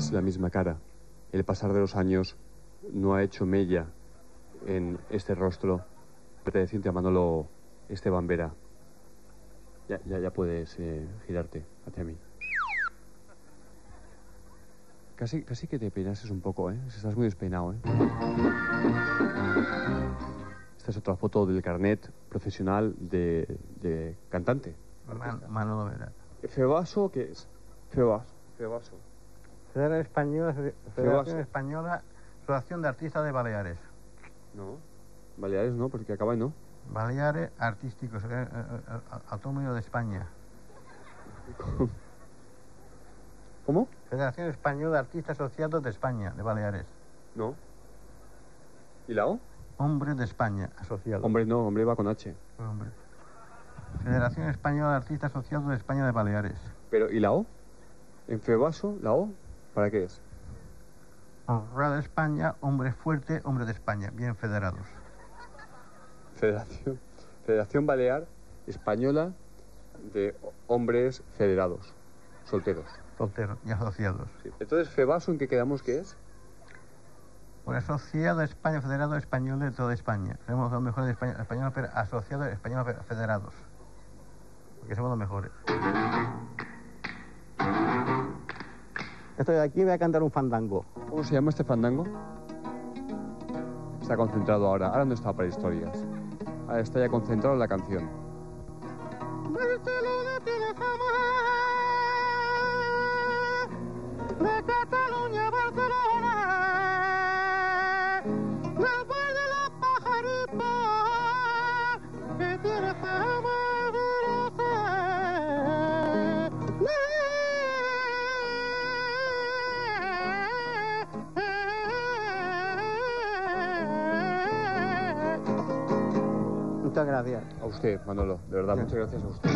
es la misma cara. El pasar de los años no ha hecho mella en este rostro perteneciente a Manolo Esteban Vera. Ya, ya, ya puedes eh, girarte hacia mí. Casi, casi que te peinases un poco, ¿eh? Estás muy despeinado, ¿eh? Esta es otra foto del carnet profesional de, de cantante. Man- Manolo Vera. ¿Febaso qué es? Febaso. Febaso. Federación Española, Federación Española, Asociación de Artistas de Baleares. No. Baleares no, porque acaba en no. Baleares Artísticos, eh, eh, eh, Autónomo de España. ¿Cómo? Federación Española de Artistas Asociados de España, de Baleares. No. ¿Y la O? Hombres de España, asociados. Hombre, no, hombre va con H. Hombre. Federación Española de Artistas Asociados de España de Baleares. Pero, ¿y la O? En Febaso, la O, ¿para qué es? Honrada de España, hombre fuerte, hombre de España, bien federados. Federación, Federación Balear Española de Hombres Federados, solteros. Solteros y asociados. Sí. Entonces, Febaso, ¿en qué quedamos que es? Por asociado de España, federado español de toda España. Somos los mejores de España, españoles, pero asociados españoles fe- federados. Porque somos los mejores. Estoy aquí y voy a cantar un fandango. ¿Cómo se llama este fandango? Está concentrado ahora. Ahora no está para historias. Ahora está ya concentrado en la canción. Muchas gracias. A usted, Manolo. De verdad, muchas gracias a usted.